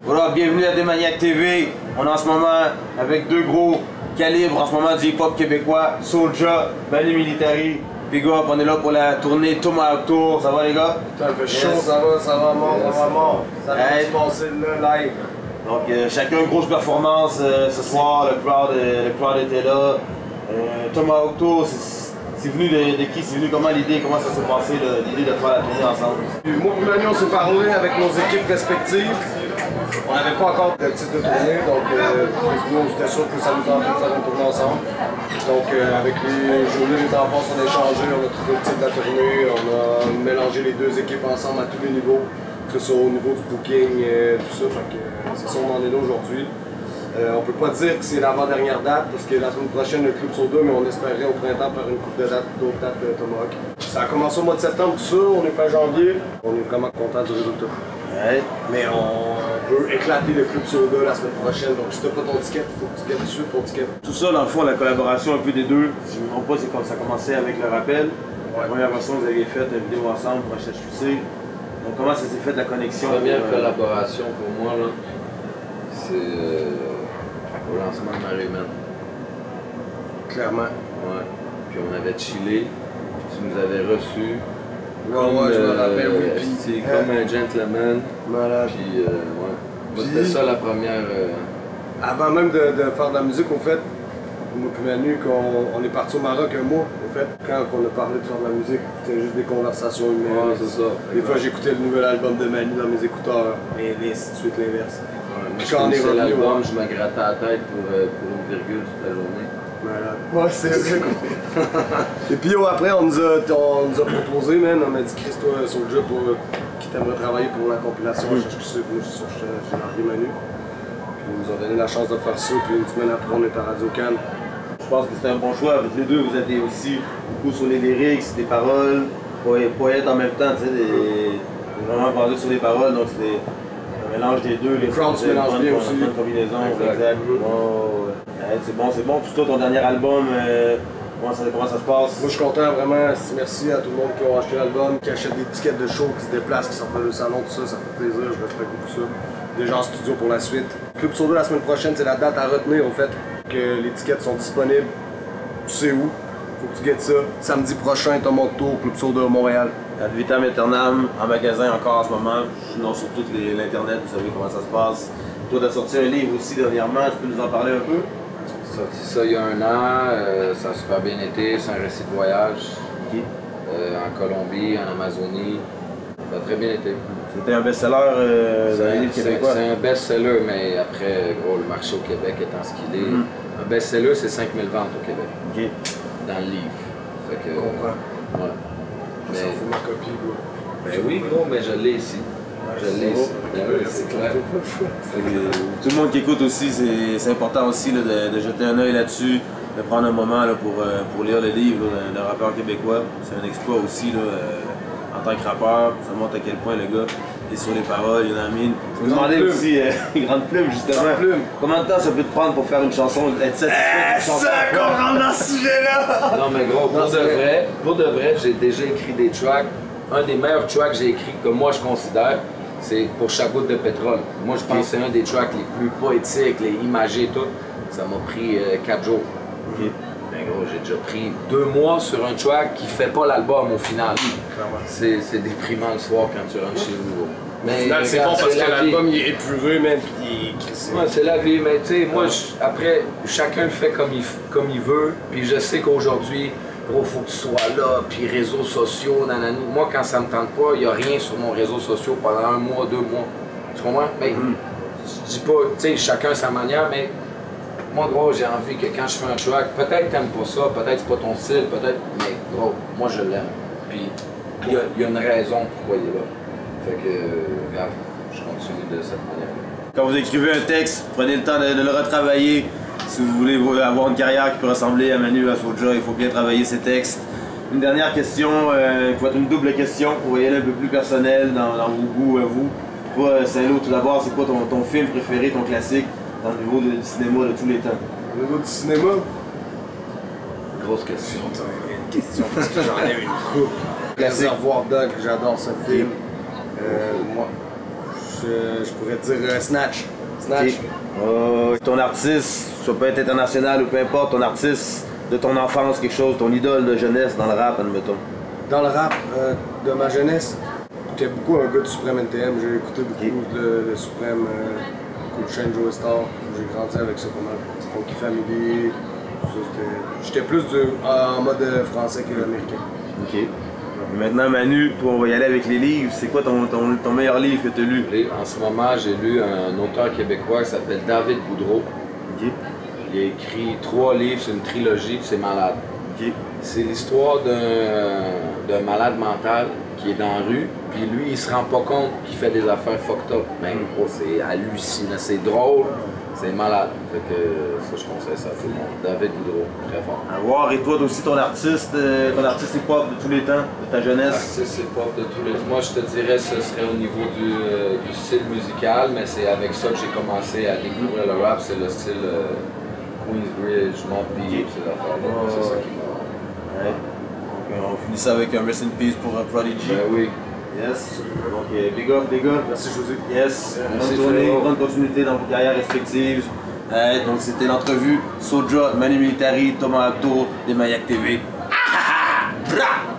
Voilà, bienvenue à Demaniac TV. On est en ce moment avec deux gros calibres en ce moment du hip-hop québécois, Soulja, Manu Militari. Big up, on est là pour la tournée Tomahawk Tour. Ça va les gars? Putain, fait chaud, ça va, ça va mort, ça va mort. Ça va Hey. se passer là, live. Donc euh, chacun grosse performance euh, ce soir, le crowd, euh, le crowd était là. Euh, Tomahawk Tour, c'est c'est venu de, qui? C'est venu comment l'idée, comment ça s'est passé l'idée de faire la tournée ensemble? Moi et Manu, on s'est parlé avec nos équipes respectives. On n'avait pas encore de titre de tournée, donc euh, nous, on était sûr que ça nous tentait de faire une tournée ensemble. Donc euh, avec les journées, les temps on a échangé, on a trouvé le titre de la tournée, on a mélangé les deux équipes ensemble à tous les niveaux, que ce soit au niveau du booking, euh, tout ça. Fait c'est ça, on en est là aujourd'hui. Euh, on peut pas dire que c'est l'avant-dernière date parce que la semaine prochaine le club sur deux, mais on espérait au printemps faire une coupe de dates, d'autres dates de Tomahawk. Ça a commencé au mois de septembre, tout ça, on est fin janvier. On est vraiment content du résultat. Ouais. Mais on veut éclater le club sur deux la semaine prochaine, donc si t'as pas ton ticket, faut que tu gagnes dessus ton ticket. Tout ça, dans le fond, la collaboration un peu des deux, si je ne me trompe pas, c'est comme ça a commencé avec le rappel. La première version, vous avez fait une vidéo ensemble pour HHQC. Donc, comment ça s'est fait la connexion? Première pour, euh, collaboration pour moi, là, c'est euh, au lancement de Marie Humaine. Clairement. Ouais. Puis on avait chillé, puis tu nous avais reçus. Ouais, ouais, je me rappelle, oui, puis- c'est comme un gentleman. Malade. Puis, euh, ouais. Puis- c'était ça la première. euh, Avant même de, de faire de la musique, au fait, moi et Manu, on, on est parti au Maroc un mois, au fait, quand on a parlé de faire de la musique, c'était juste des conversations humaines. Ouais, c'est ça. Des fois, j'écoutais le nouvel album de Manu dans mes écouteurs, et ainsi de suite, l'inverse. Puis je quand on est revenu, l'album, ouais. je me grattais la tête pour, euh, pour une virgule toute la journée. Ouais, c'est vrai. Et puis après, on nous, a, on nous a proposé, man, on m'a dit, Chris, toi, sur le pour, euh, qui t'aimerait travailler pour la compilation, je cherche sûr, j'ai Manu. Puis ils nous ont donné la chance de faire ça, puis une semaine après, on est à Radio Cannes. Je pense que c'était un bon choix. Avec les deux, vous êtes aussi beaucoup sur les lyrics, des paroles, poète, poète en même temps, tu sais, des... vraiment basé sur les paroles. Donc, un mélange des deux. Les crowd se mélange bien aussi. combinaison, Exact. Ouais, c'est bon, c'est bon. Puis toi, ton dernier album, euh, comment, ça, comment ça se passe? Moi, je suis content, vraiment. Merci à tout le monde qui a acheté l'album, qui achète des tickets de show, qui se déplacent, qui sortent dans le salon, tout ça, ça fait plaisir, je respecte beaucoup ça. Déjà en studio pour la suite. Club Soda la semaine prochaine, c'est la date à retenir, au fait, que les tickets sont disponibles. Tu sais où? Faut que tu guettes ça. Samedi prochain, Tour, Club Soda, Montréal. Ad vitam aeternam, en magasin encore en ce moment, sinon sur tout l'internet, vous savez comment ça se passe. Toi, t'as sorti un livre aussi dernièrement, tu peux nous en parler un peu? Sorti ça il y a un an, euh, ça a super bien été, c'est un récit de voyage euh, en Colombie, en Amazonie. Ça a très bien été. C'était un best-seller euh, C'est québécois. c'est un best-seller, mais après, gros, le marché au Québec étant ce qu'il est, Mhm. un best-seller, c'est 5000 ventes au Québec, Ok. dans le livre. Fait que, Je comprends. Ouais. Mais, ma copie, gros. ben oui, gros, mais je l'ai ici. Je l'ai ici. Ben oui, c'est clair. Tout le monde qui écoute aussi, c'est important aussi là, de, de jeter un œil là-dessus, de prendre un moment là, pour, euh, pour lire le livre d'un rappeur québécois. C'est un exploit aussi là, euh, en tant que rappeur. Ça montre à quel point le gars est sur les paroles, il y en a mine. Vous demandez aussi, euh, grande plume justement. Grande plume. Combien de temps ça peut te prendre pour faire une chanson, être satisfait d'une chanson? rentre dans ce sujet-là! Non, mais gros, pour Non, de vrai. vrai, pour de vrai, j'ai déjà écrit des tracks. Un des meilleurs tracks que j'ai écrit, que moi je considère, c'est pour chaque goutte de pétrole. Moi, je pense que c'est un des tracks les plus poétiques, les imagés et tout. Ça m'a pris 4 jours. J'ai déjà pris deux mois sur un track qui fait pas l'album au final. C'est c'est déprimant le soir quand tu rentres chez vous. Mais final, c'est bon parce que l'album il est épuré, il. Ouais, c'est la vie, mais tu sais, moi, je- après, chacun le fait comme il, comme il veut, puis je sais qu'aujourd'hui, gros, faut que tu sois là, puis réseaux sociaux, nanani. Moi, quand ça me tente pas, il y a rien sur mon réseau social pendant un mois, deux mois. Tu comprends? Mais je dis pas, tu sais, chacun sa manière, mais moi, gros, j'ai envie que quand je fais un track, peut-être t'aimes pas ça, peut-être c'est pas ton style, peut-être, mais gros, moi, je l'aime. Puis, il y, a- une raison pourquoi il est là. Fait que, regarde, je continue de cette manière Quand vous écrivez un texte, prenez le temps de, le retravailler. Si vous voulez vo- avoir une carrière qui peut ressembler à Manu à Soulja, il faut bien travailler ses textes. Une dernière question, euh, qui être une double question pour y aller un peu plus personnel dans, vos goûts à vous. Toi, Saint-Lô, tout d'abord, c'est quoi ton film préféré, ton classique? Dans le niveau de- du cinéma de tous les temps? Au niveau du cinéma, Grosse question. Une question parce que j'en ai une coupe. Réservoir Dog, j'adore ce film. Euh, moi, je, je pourrais dire euh, Snatch. Snatch. Oh, ton artiste, ça peut être international ou peu importe, ton artiste de ton enfance, quelque chose, ton idole de jeunesse dans le rap, admettons. Dans le rap euh, de ma jeunesse, j'étais beaucoup un gars de Supreme NTM. J'ai écouté beaucoup le Supreme, Star. J'ai grandi avec ça pas mal. Funky Family, J'étais plus du- en mode euh, français qu'américain. Ok. Et maintenant, Manu, on va y aller avec les livres. C'est quoi ton, ton, ton meilleur livre que tu as lu? En ce moment, j'ai lu un auteur québécois qui s'appelle David Boudreau. Ok. Il a écrit trois livres, c'est une trilogie, puis c'est malade. Ok. C'est l'histoire d'un d'un malade mental qui est dans la rue, puis lui, il se rend pas compte qu'il fait des affaires fucked up. Ben, gros, c'est hallucinant, c'est drôle, c'est malade. Fait que ça, je conseille ça à tout le monde. David Boudreau, très fort. À voir, et toi aussi, ton artiste, euh, ton artiste hip-hop de tous les temps, de ta jeunesse? Artiste pas de tous les. Moi, je te dirais, ce serait au niveau du, euh, du style musical, mais c'est avec ça que j'ai commencé à découvrir le rap. C'est le style euh, Queensbridge, Deep, ces affaires-là. C'est ça qui m'a. Donc, euh, on finit ça avec un rest in peace pour euh, Prodigy. Ben oui. Yes. Donc, big up, big up. Merci José. Yes. Merci, bonne tournée, bonne continuité dans vos carrières respectives. Donc, c'était l'entrevue Soja, Manu Militari, Thomas Acto, des Mayak TV. Ah, ah, ah!